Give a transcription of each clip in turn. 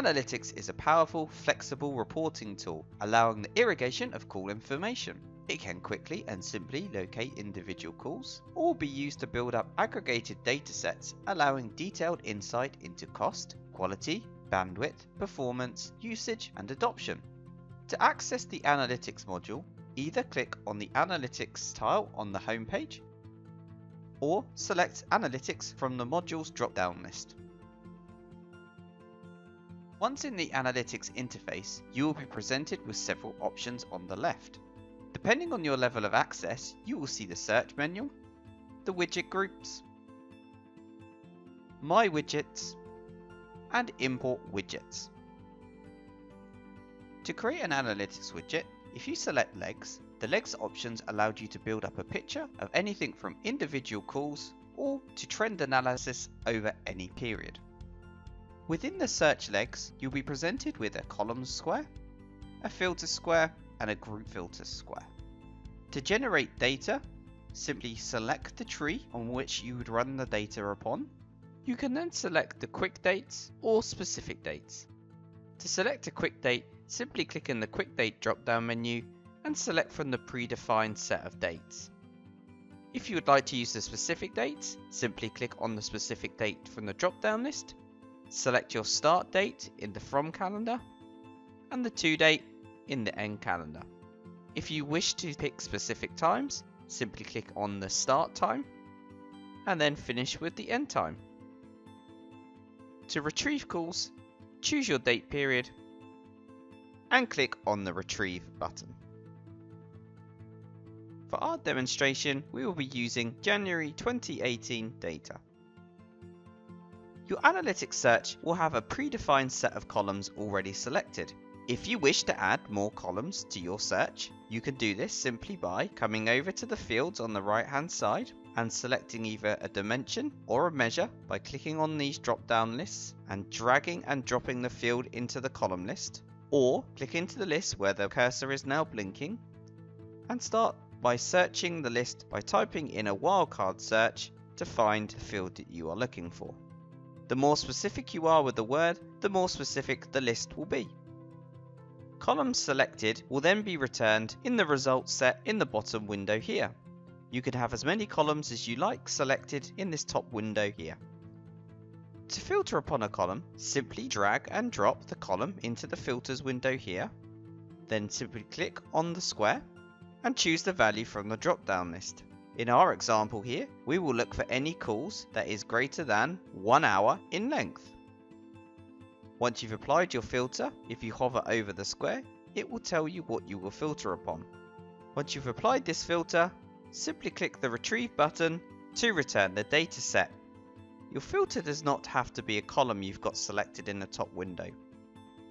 Analytics is a powerful, flexible reporting tool, allowing the irrigation of call information. It can quickly and simply locate individual calls, or be used to build up aggregated datasets, allowing detailed insight into cost, quality, bandwidth, performance, usage, and adoption. To access the Analytics module, either click on the Analytics tile on the homepage, or select Analytics from the module's drop-down list. Once in the Analytics interface, you will be presented with several options on the left. Depending on your level of access, you will see the search menu, the widget groups, my widgets, and import widgets. To create an analytics widget, if you select legs, the legs options allowed you to build up a picture of anything from individual calls or to trend analysis over any period. Within the search legs, you'll be presented with a columns square, a filter square, and a group filter square. To generate data, simply select the tree on which you would run the data upon. You can then select the quick dates or specific dates. To select a quick date, simply click in the quick date drop down menu and select from the predefined set of dates. If you would like to use the specific dates, simply click on the specific date from the drop down list, select your start date in the from calendar and the to date in the end calendar. If you wish to pick specific times, simply click on the start time and then finish with the end time. To retrieve calls, choose your date period and click on the retrieve button. For our demonstration, we will be using January 2018 data. Your analytics search will have a predefined set of columns already selected. If you wish to add more columns to your search, you can do this simply by coming over to the fields on the right hand side and selecting either a dimension or a measure by clicking on these drop down lists and dragging and dropping the field into the column list or click into the list where the cursor is now blinking and start by searching the list by typing in a wildcard search to find the field that you are looking for. The more specific you are with the word, the more specific the list will be. Columns selected will then be returned in the results set in the bottom window here. You can have as many columns as you like selected in this top window here. To filter upon a column, simply drag and drop the column into the filters window here. Then simply click on the square and choose the value from the drop down list. In our example here, we will look for any calls that is greater than 1 hour in length. Once you've applied your filter, if you hover over the square, it will tell you what you will filter upon. Once you've applied this filter, simply click the retrieve button to return the dataset. Your filter does not have to be a column you've got selected in the top window.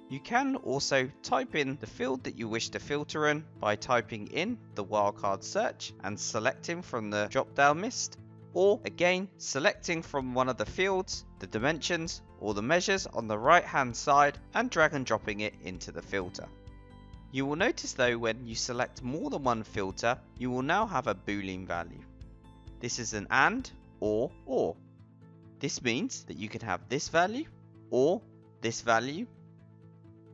You can also type in the field that you wish to filter in by typing in the wildcard search and selecting from the drop down list or again selecting from one of the fields, the dimensions or the measures on the right hand side and drag and dropping it into the filter. You will notice though when you select more than one filter you will now have a boolean value. This is an AND or OR. This means that you can have this value or this value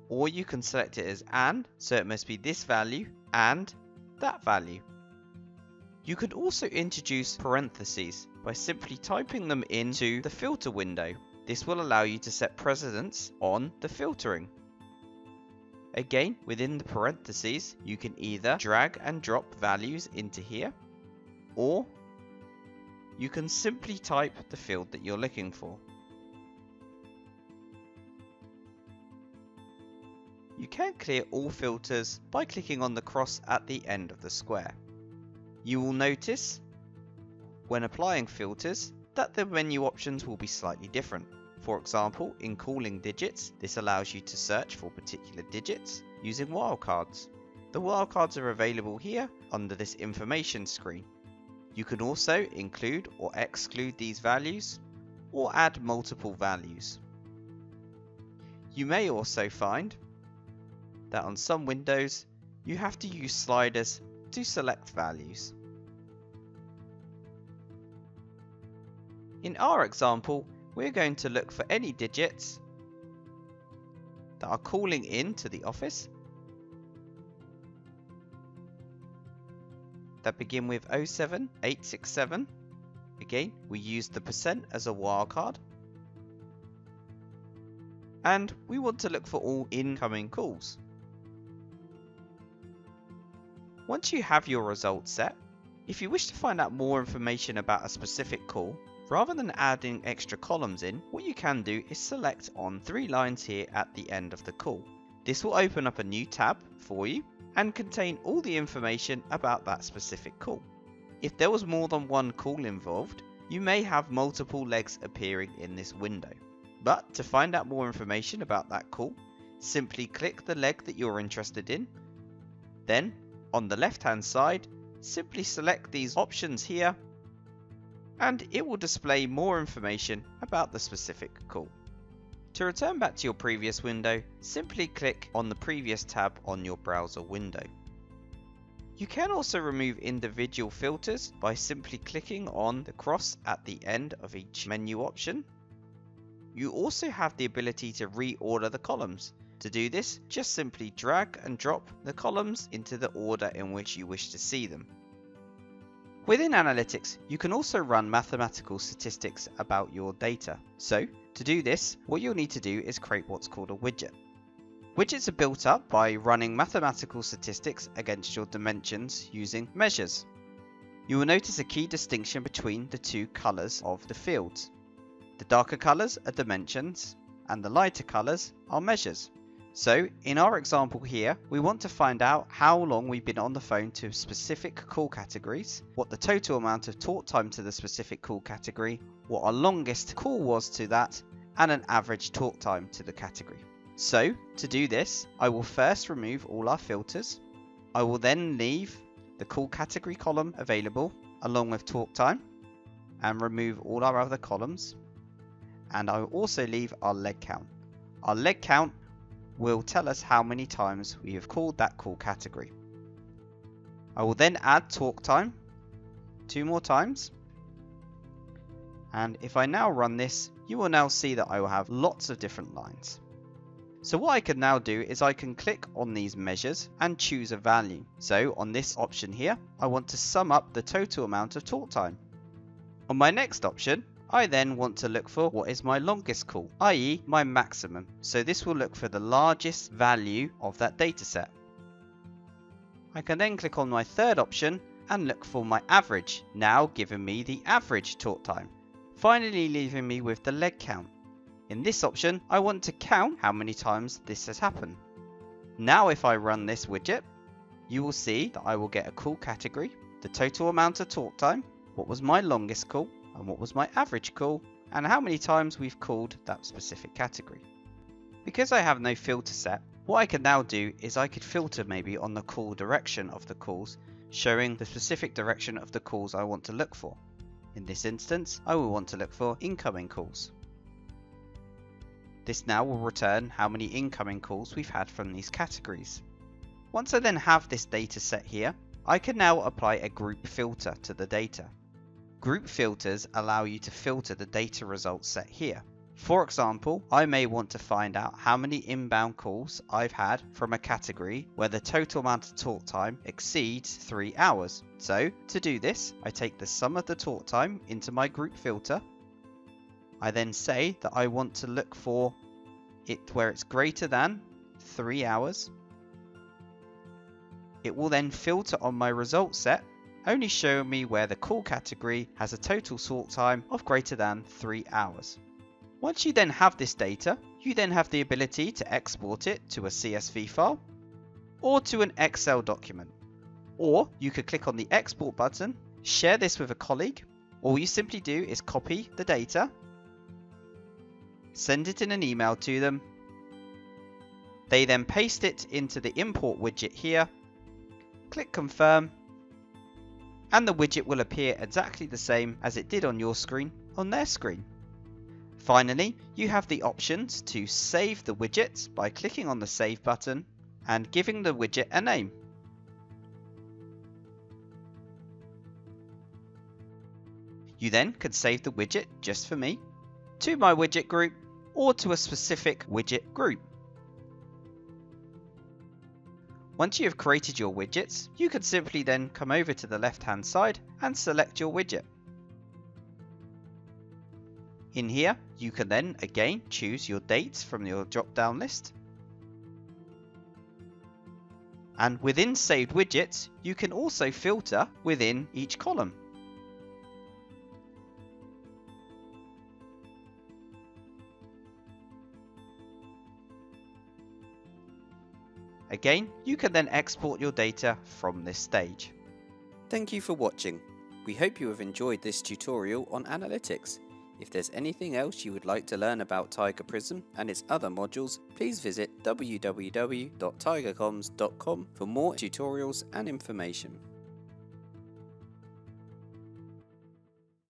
or you can select it as AND so it must be this value and that value. You could also introduce parentheses by simply typing them into the filter window. This will allow you to set precedence on the filtering. Again, within the parentheses, you can either drag and drop values into here, or you can simply type the field that you're looking for. You can clear all filters by clicking on the cross at the end of the square. You will notice, when applying filters, that the menu options will be slightly different. For example, in calling digits, this allows you to search for particular digits using wildcards. The wildcards are available here under this information screen. You can also include or exclude these values or add multiple values. You may also find that on some windows you have to use sliders to select values. In our example, we're going to look for any digits that are calling in to the office that begin with 07867. Again, we use the percent as a wildcard. And we want to look for all incoming calls. Once you have your results set, if you wish to find out more information about a specific call, rather than adding extra columns in, what you can do is select on three lines here at the end of the call. This will open up a new tab for you and contain all the information about that specific call. If there was more than one call involved, you may have multiple legs appearing in this window. But to find out more information about that call, simply click the leg that you're interested in, then on the left hand side, simply select these options here and it will display more information about the specific call. To return back to your previous window, simply click on the previous tab on your browser window. You can also remove individual filters by simply clicking on the cross at the end of each menu option. You also have the ability to reorder the columns, to do this, just simply drag and drop the columns into the order in which you wish to see them. Within analytics, you can also run mathematical statistics about your data. So, to do this, what you'll need to do is create what's called a widget. Widgets are built up by running mathematical statistics against your dimensions using measures. You will notice a key distinction between the two colours of the fields. The darker colours are dimensions, and the lighter colours are measures. So in our example here, we want to find out how long we've been on the phone to specific call categories, what the total amount of talk time to the specific call category, what our longest call was to that, and an average talk time to the category. So to do this, I will first remove all our filters. I will then leave the call category column available along with talk time and remove all our other columns. And I will also leave our leg count. Our leg count will tell us how many times we have called that call category. I will then add talk time two more times. And if I now run this, you will now see that I will have lots of different lines. So what I can now do is I can click on these measures and choose a value. So on this option here, I want to sum up the total amount of talk time. On my next option, I then want to look for what is my longest call, i.e. my maximum. So this will look for the largest value of that dataset. I can then click on my third option and look for my average, now giving me the average talk time. Finally leaving me with the leg count. In this option, I want to count how many times this has happened. Now if I run this widget, you will see that I will get a call category, the total amount of talk time, what was my longest call, and what was my average call and how many times we've called that specific category. Because I have no filter set, what I can now do is I could filter maybe on the call direction of the calls, showing the specific direction of the calls I want to look for. In this instance, I will want to look for incoming calls. This now will return how many incoming calls we've had from these categories. Once I then have this data set here, I can now apply a group filter to the data. Group filters allow you to filter the data results set here. For example, I may want to find out how many inbound calls I've had from a category where the total amount of talk time exceeds 3 hours. So, to do this, I take the sum of the talk time into my group filter. I then say that I want to look for it where it's greater than 3 hours. It will then filter on my result set only show me where the call category has a total sort time of greater than 3 hours. Once you then have this data, you then have the ability to export it to a CSV file or to an Excel document. Or you could click on the export button, share this with a colleague. All you simply do is copy the data, send it in an email to them. They then paste it into the import widget here, click confirm and the widget will appear exactly the same as it did on your screen on their screen. Finally, you have the options to save the widget by clicking on the save button and giving the widget a name. You then can save the widget just for me, to my widget group, or to a specific widget group. Once you have created your widgets, you can simply then come over to the left hand side and select your widget. In here, you can then again choose your dates from your drop down list. And within saved widgets, you can also filter within each column. Again, you can then export your data from this stage. Thank you for watching. We hope you have enjoyed this tutorial on analytics. If there's anything else you would like to learn about Tiger Prism and its other modules, please visit www.tigercomms.com for more tutorials and information.